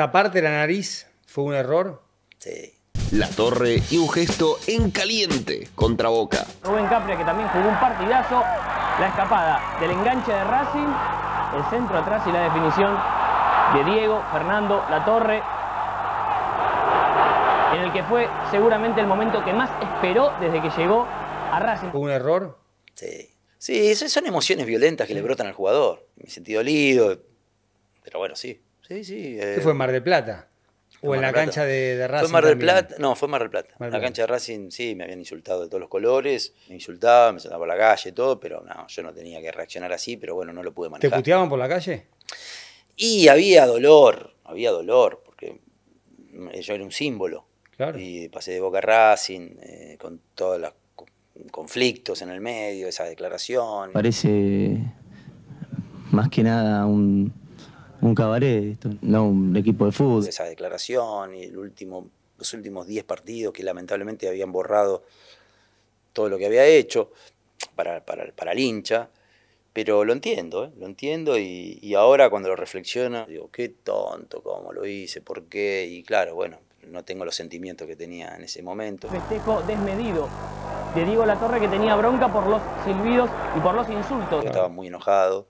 ¿Taparte la nariz fue un error? Sí. La Torre y un gesto en caliente contra Boca. Rubén Capria, que también jugó un partidazo. La escapada del enganche de Racing, el centro atrás y la definición de Diego Fernando La Torre, en el que fue seguramente el momento que más esperó desde que llegó a Racing. ¿Fue un error? Sí. Sí, esas son emociones violentas que le brotan al jugador. Me sentí dolido. Pero bueno, sí. Sí, sí. eh, ¿Qué fue en Mar del Plata? ¿O Mar en la Plata. cancha de, de Racing? Fue Mar del también? Plata, no, fue Mar del Plata. Del la cancha de Racing, sí, me habían insultado de todos los colores, me insultaban, me saltaban por la calle, todo, pero no, yo no tenía que reaccionar así, pero bueno, no lo pude ¿Te manejar. puteaban por la calle? Y había dolor, había dolor, porque yo era un símbolo. Claro. Y pasé de Boca a Racing, eh, con todos los co- conflictos en el medio, esa declaración. Parece más que nada un, un cabaret, esto, no un equipo de fútbol. esa declaración y el último, los últimos 10 partidos que lamentablemente habían borrado todo lo que había hecho para, para, para el hincha. Pero lo entiendo, ¿eh? lo entiendo y, y ahora cuando lo reflexiono, digo, qué tonto, cómo lo hice, por qué. Y claro, bueno, no tengo los sentimientos que tenía en ese momento. Festejo desmedido de Diego La Torre que tenía bronca por los silbidos y por los insultos. Yo estaba muy enojado.